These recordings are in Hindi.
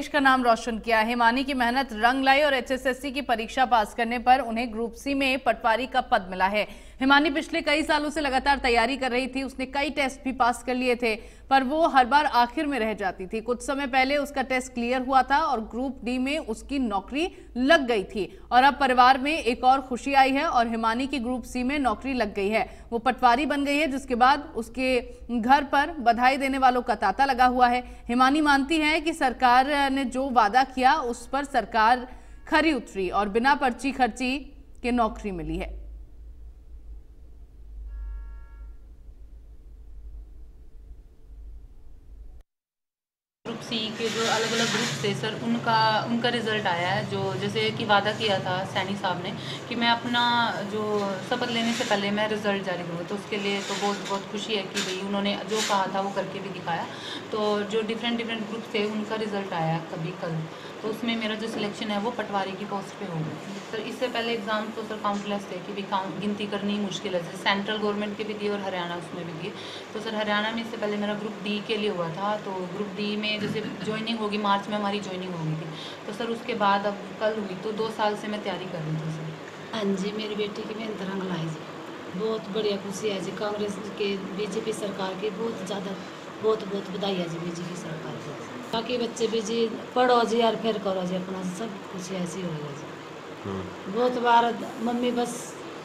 देश का नाम रोशन किया हिमानी की मेहनत, रंग लाई और एचएसएससी की परीक्षा पास करने पर उन्हें ग्रुप सी में पटवारी का पद मिला है। हिमानी पिछले कई सालों से लगातार तैयारी कर रही थी। उसने कई टेस्ट भी पास कर लिए थे। पर वो हर बार आखिर में रह जाती थी। कुछ समय पहले उसका टेस्ट क्लियर हुआ था और ग्रुप डी में उसकी नौकरी लग गई थी। और अब परिवार में एक और खुशी आई है और हिमानी की ग्रुप सी में नौकरी लग गई है। वो पटवारी बन गई है, जिसके बाद उसके घर पर बधाई देने वालों का तांता लगा हुआ है। हिमानी मानती है कि सरकार ने जो वादा किया, उस पर सरकार खरी उतरी और बिना पर्ची खर्ची के नौकरी मिली है। ग्रुप सी के जो अलग अलग ग्रुप थे सर उनका उनका रिज़ल्ट आया है, जो जैसे कि वादा किया था सैनी साहब ने कि मैं अपना जो शपथ लेने से पहले मैं रिज़ल्ट जारी करूँ। तो उसके लिए तो बहुत बहुत खुशी है कि भाई उन्होंने जो कहा था वो करके भी दिखाया। तो जो डिफरेंट डिफरेंट ग्रुप थे, उनका रिज़ल्ट आया कभी कल। तो उसमें मेरा जो सिलेक्शन है, वो पटवारी की पोस्ट पे हो गई सर इससे पहले एग्ज़ाम तो सर काउंटलेस थे कि भी काउंट गिनती करनी मुश्किल है। जैसे सेंट्रल गवर्नमेंट के भी दिए और हरियाणा उसमें भी दिए। तो सर हरियाणा में इससे पहले मेरा ग्रुप डी के लिए हुआ था। तो ग्रुप डी में जैसे ज्वाइनिंग होगी मार्च में हमारी ज्वाइनिंग होगी थी। तो सर उसके बाद अब कल हुई तो दो साल से मैं तैयारी कर रही थी सर। हाँ जी मेरी बेटी की मेहनत रंग लाई जी बहुत बढ़िया खुशी है जी। कांग्रेस के बीजेपी सरकार की बहुत ज़्यादा बहुत बहुत बधाई है जी बीजेपी सरकार की। बाकी बच्चे भी जी पढ़ो जी और फिर करो जी अपना सब कुछ ऐसी होगा जी। बहुत बार मम्मी बस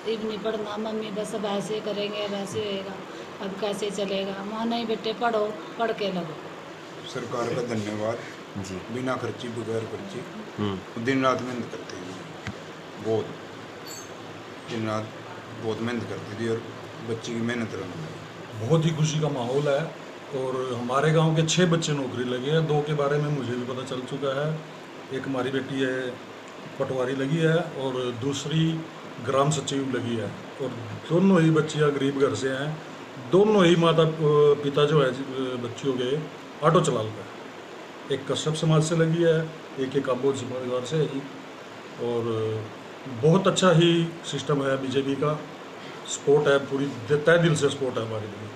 नहीं पढ़ना मम्मी बस अब ऐसे करेंगे अब ऐसे होएगा अब कैसे चलेगा। वहाँ नहीं बेटे पढ़ो पढ़ के लगो सरकार का धन्यवाद। जी। बिना खर्ची बगैर खर्ची। हम्म। दिन रात मेहनत करते थे बहुत। दिन रात बहुत मेहनत करती थी और बच्ची की मेहनत रंग बहुत ही खुशी का माहौल है और हमारे गाँव के छः बच्चे नौकरी लगे हैं। दो के बारे में मुझे भी पता चल चुका है। एक हमारी बेटी है पटवारी लगी है और दूसरी ग्राम सचिव लगी है और दोनों ही बच्चियाँ गरीब घर से हैं। दोनों ही माता पिता जो है बच्चियों के ऑटो चला लेता है एक कश्यप समाज से लगी है, एक एक अबोध परिवार से है और बहुत अच्छा ही सिस्टम है बीजेपी का। सपोर्ट है, पूरी तय दिल से सपोर्ट है हमारे लिए।